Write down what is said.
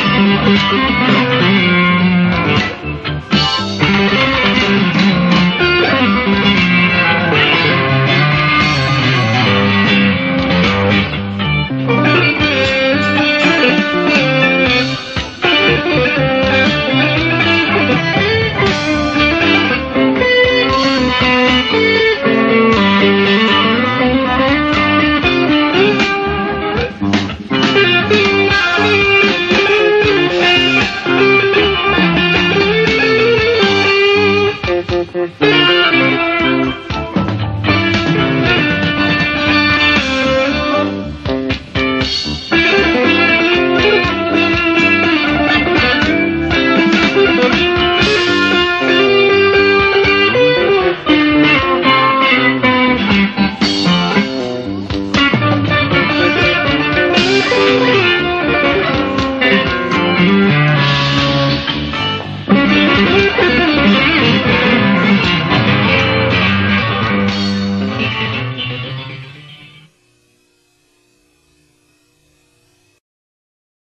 Música